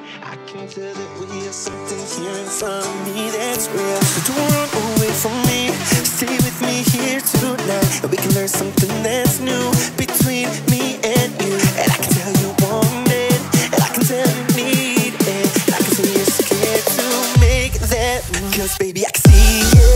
I can feel that we have something here in front of me that's real. So don't run away from me. Stay with me here tonight. And we can learn something that's new between me and you. And I can tell you want it. And I can tell you need it. And I can tell you're scared to make that move. Cause baby, I can see it.